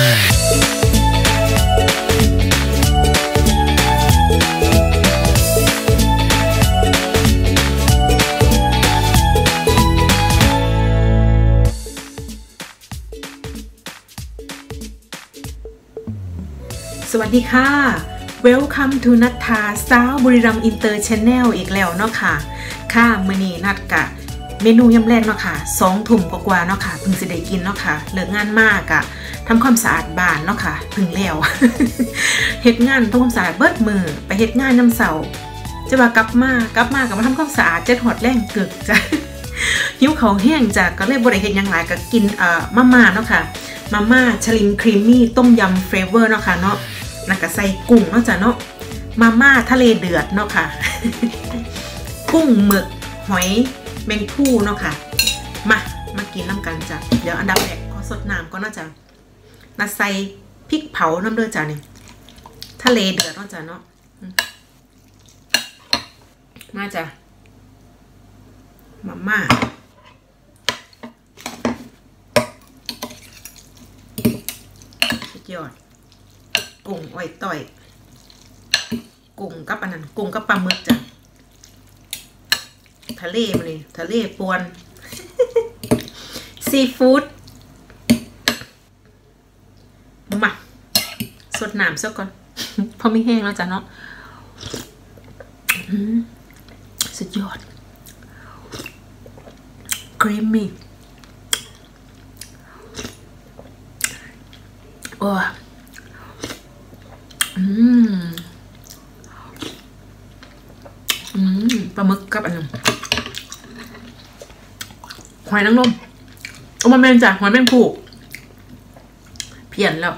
สวัสดีค่ะ Welcome to นัทธาสาวบุรีรัมย์ Inter Channel อีกแล้วเนาะค่ะ ค่ะมื้อนี้นัทกะ เมนูยามแลงเนาะค่ะสองถุ่มกว่าๆเนาะค่ะพิ่งสิได้กินเนาะค่ะเลิกงานมากอะทำความสะอาดบ้านเนาะค่ะพิ่งแล้วเฮ็ดงานทำความสะอาดเบิดมือ ไปเฮ็ดงานยามเสาจะว่ากลับมากลับมากับมาทำความสะอาดเจ็ดหอดแรงกึกจ้ะหิวเขาแห้งจ้ะก็เลยบ่ได้เฮ็ดยังหลายก็กินเอ่อมาม่าเนาะค่ะมาม่าชลิมครีมมี่ต้มยำเฟเวอร์เนาะค่ะเนาะแล้วก็ใส่กุ้งเนาะจ้ะเนาะมาม่าทะเลเดือดเนาะค่ะ กุ้งหมึกหอย แมงผู้เนาะค่ะ มา มากินน้ำกันจ้ะ เดี๋ยวอันดับแรกขอสดน้ำก่อนเนาจะนาใส่พริกเผาน้ำเดือดจ้ะนี่ทะเลเดือดเนาะจ้ะเนาะมมาจ้ะมาม่าสุดยอดกุ้งอ้อยต่อยกุ้งกับอันนั้นกุ้งกับปลาหมึกจ้ะ ทะเลมาเลยทะเลปวน ซีฟู้ดมาสดน้ำซะก่อน เพราะไม่แห้งแล้วจ้ะเนาะสุดยอดครีมมี่โอ้อืม อืม ปลาหมึกกับอันนึง หอยนางรมเอามาเมนจ้ะหอยแมงผูเพี้ยนแล้ว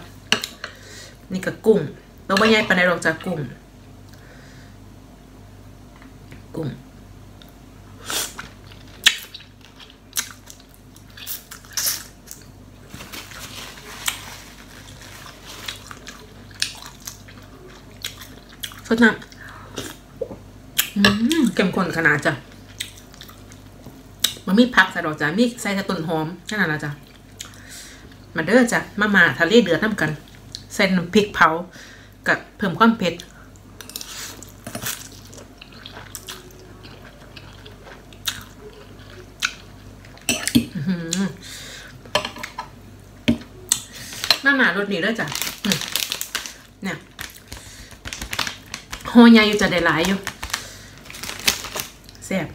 นี่กับกุ้งเราไม่ใหญ่ปานใดหรอกจ้ะกุ้งกุ้งสดน้ำเข้มข้นขนาดจ้ะ มันมีผักใส่ดอกจ้ะมีใส่กระตุนหอมแค่นั้นละจ้ะมาเด้อจ้ะมามาทะเลเดือดน้ำกัน ใส่น้ำพริกเผากับเพิ่มความเผ็ดมาหมารสนี้เด้อจ้ะเนี่ยหอใหญ่อยู่จะได้หลายอยู่แซ่บ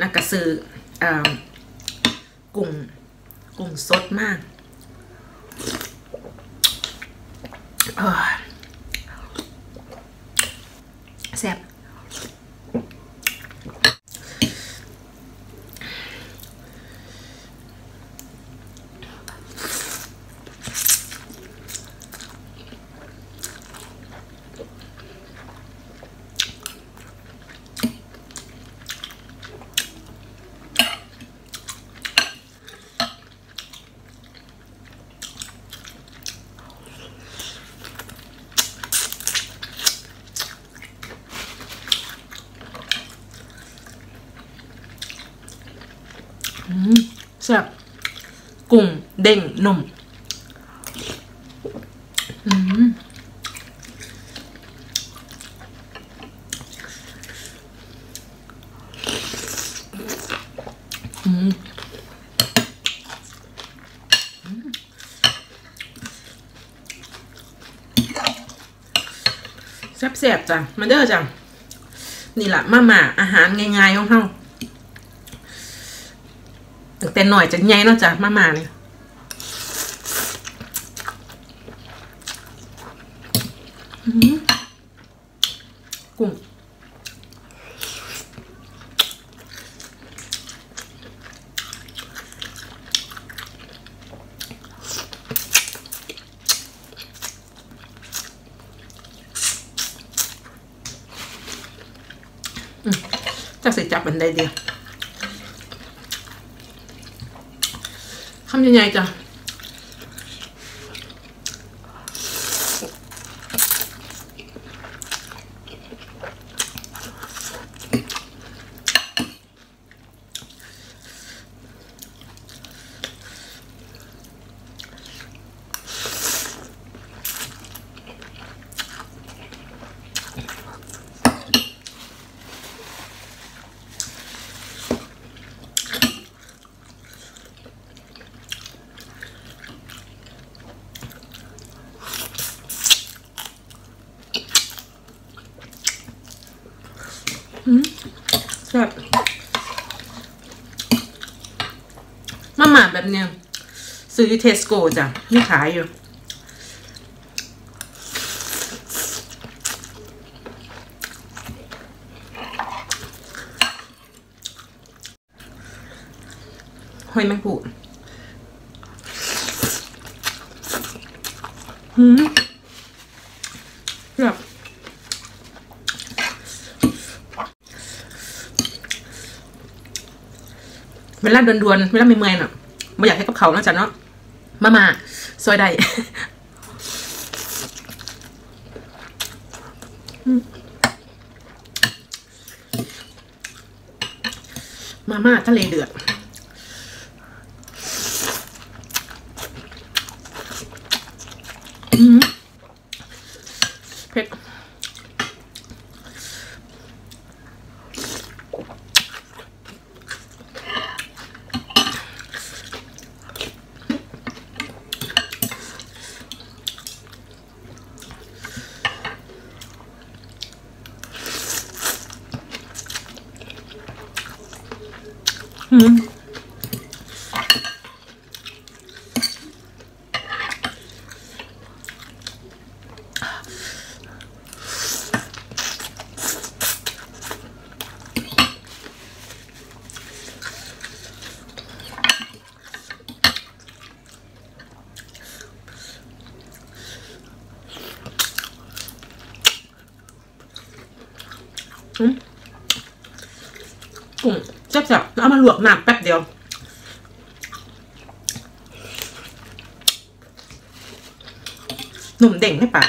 นักกระสือ กลุ่มกลุ่มสดมากเอ้ยแซ่บ แซ่บกุ้งเด้งนุ่มอืมอืมแซ่บๆจ้ะมาเด้อจ้ะนี่แหละมาม่าอาหารง่ายๆของเฮาตั้ง แต่หน่อยจะแย่นอกจากมามาเลยกุ้งจะสิจับมันได้เดียว คำยังไง แซ่บมาหมาแบบเนี้ยซื้อเทสโก้จ้ะมีขายอยู่หอยแมงปูหืมแบบ เวลาด่วนๆเวลาไม่เมื่อยๆน่ะไม่อยากให้กับเขาเนาะจ๊ะเนาะมามาซอยได้มาม่าทะเลเดือด กุ้งแซ่บๆเอามาลวกน้ำแป๊บเดียวหนุ่มเด่งให้ปาก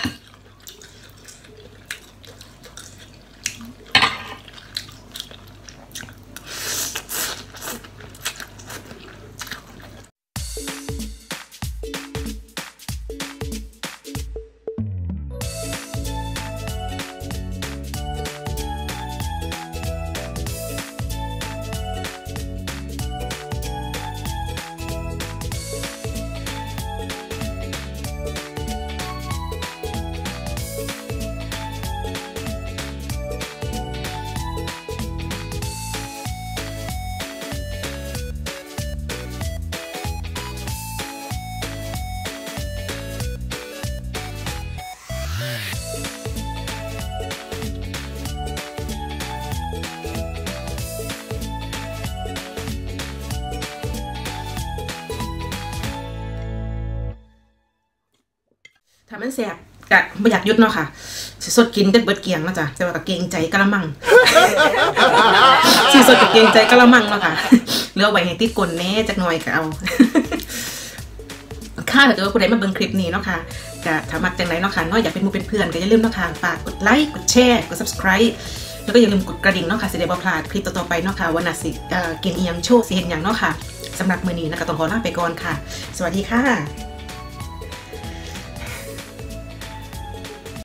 ถ้ามันแสบกะไม่อยากยุดเนาะค่ะสิสดกินกันเบิดเกียงนะจ้ะแต่ว่าก็เกรงใจกะละมังสิสดกับเกรงใจกะละมังเนาะค่ะเหลือไว้ให้ติดกลนแน่จักหน่อยก็เอาค่ะถ้าเกิดว่าผู้ใดมาเบิ่งคลิปนี้เนาะค่ะก็ถ้ามักจังไรเนาะค่ะเนาะอยากเป็นมูเป็นเพื่อนก็อย่าลืมเนาะค่ะฝากกดไลค์กดแชร์กด subscribe แล้วก็อย่าลืมกดกระดิ่งเนาะค่ะสิได้บ่พลาดคลิปต่อๆไปเนาะค่ะว่าน่ะสิเอ่อกินอียงโชว์สิเห็นหยังเนาะค่ะสำหรับมื้อนี้นะก็ต้องขอลาไปก่อนค่ะ สวัสดีค่ะ